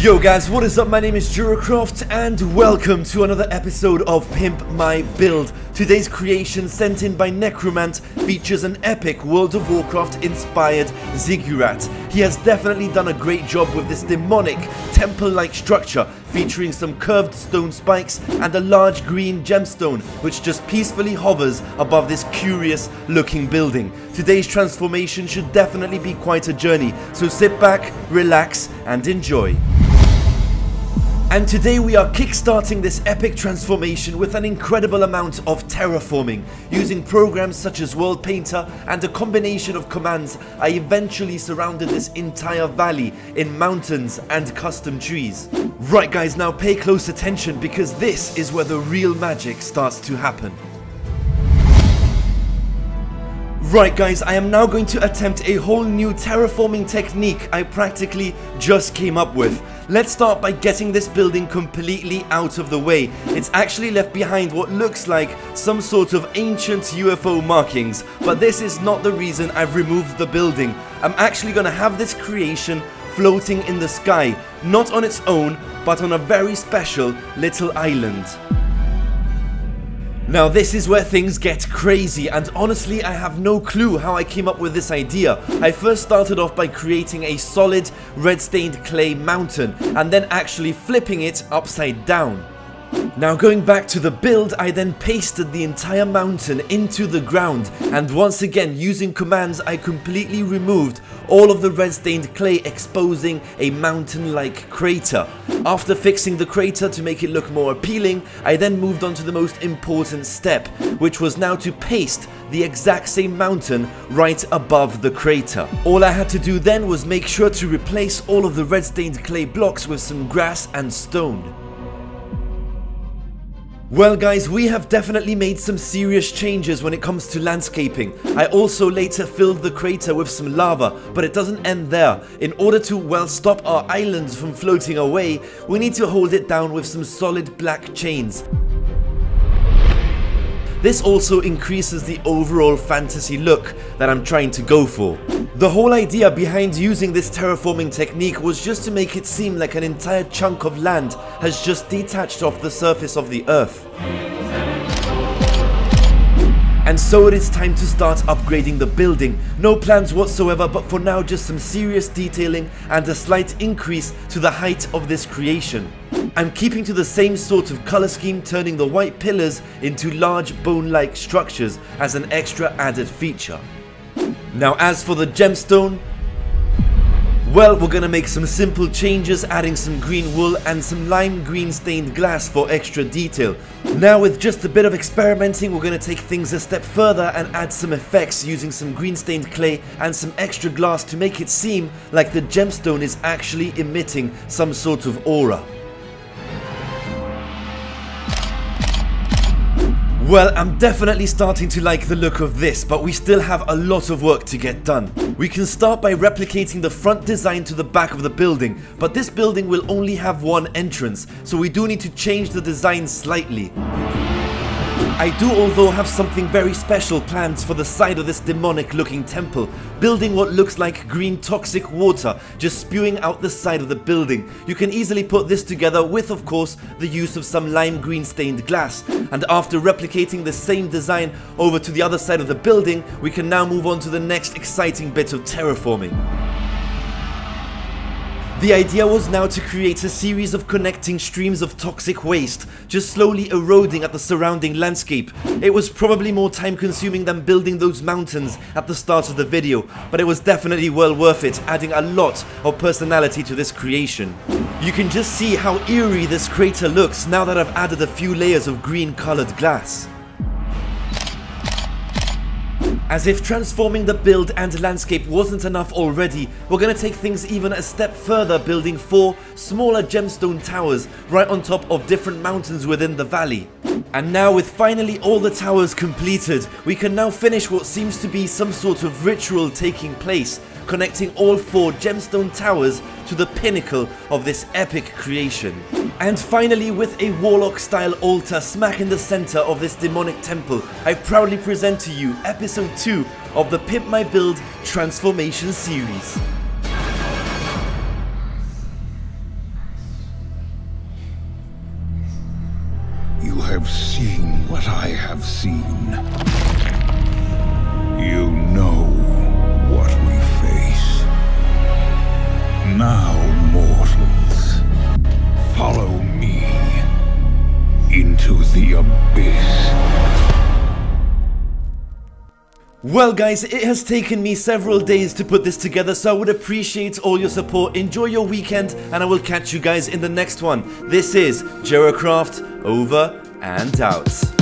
Yo guys, what is up? My name is Jeracraft and welcome to another episode of Pimp My Build. Today's creation sent in by Necromant features an epic World of Warcraft inspired ziggurat. He has definitely done a great job with this demonic temple-like structure featuring some curved stone spikes and a large green gemstone which just peacefully hovers above this curious looking building. Today's transformation should definitely be quite a journey, so sit back, relax and enjoy. And today we are kickstarting this epic transformation with an incredible amount of terraforming. Using programs such as World Painter and a combination of commands, I eventually surrounded this entire valley in mountains and custom trees. Right guys, now pay close attention because this is where the real magic starts to happen. Right guys, I am now going to attempt a whole new terraforming technique I practically just came up with. Let's start by getting this building completely out of the way. It's actually left behind what looks like some sort of ancient UFO markings, but this is not the reason I've removed the building. I'm actually gonna have this creation floating in the sky, not on its own, but on a very special little island. Now this is where things get crazy and honestly I have no clue how I came up with this idea. I first started off by creating a solid red stained clay mountain and then actually flipping it upside down. Now going back to the build, I then pasted the entire mountain into the ground and once again using commands I completely removed all of the red stained clay exposing a mountain like crater. After fixing the crater to make it look more appealing, I then moved on to the most important step, which was now to paste the exact same mountain right above the crater. All I had to do then was make sure to replace all of the red stained clay blocks with some grass and stone. Well guys, we have definitely made some serious changes when it comes to landscaping. I also later filled the crater with some lava, but it doesn't end there. In order to, well, stop our islands from floating away, we need to hold it down with some solid black chains. This also increases the overall fantasy look that I'm trying to go for. The whole idea behind using this terraforming technique was just to make it seem like an entire chunk of land has just detached off the surface of the earth. And so it is time to start upgrading the building. No plans whatsoever, but for now just some serious detailing and a slight increase to the height of this creation. I'm keeping to the same sort of color scheme, turning the white pillars into large bone-like structures as an extra added feature. Now as for the gemstone, well, we're gonna make some simple changes, adding some green wool and some lime green stained glass for extra detail. Now with just a bit of experimenting, we're gonna take things a step further and add some effects using some green stained clay and some extra glass to make it seem like the gemstone is actually emitting some sort of aura. Well, I'm definitely starting to like the look of this, but we still have a lot of work to get done. We can start by replicating the front design to the back of the building, but this building will only have one entrance, so we do need to change the design slightly. I do although have something very special planned for the side of this demonic looking temple, building what looks like green toxic water just spewing out the side of the building. You can easily put this together with of course the use of some lime green stained glass and after replicating the same design over to the other side of the building we can now move on to the next exciting bit of terraforming. The idea was now to create a series of connecting streams of toxic waste, just slowly eroding at the surrounding landscape. It was probably more time consuming than building those mountains at the start of the video, but it was definitely well worth it, adding a lot of personality to this creation. You can just see how eerie this crater looks now that I've added a few layers of green colored glass. As if transforming the build and landscape wasn't enough already, we're gonna take things even a step further building four smaller gemstone towers right on top of different mountains within the valley. And now with finally all the towers completed, we can now finish what seems to be some sort of ritual taking place, connecting all four gemstone towers to the pinnacle of this epic creation. And finally, with a warlock-style altar smack in the center of this demonic temple, I proudly present to you episode 2 of the Pimp My Build Transformation Series. You have seen what I have seen. You know Now, mortals, follow me into the abyss. Well guys, it has taken me several days to put this together, so I would appreciate all your support. Enjoy your weekend, and I will catch you guys in the next one. This is JeraCraft, over and out.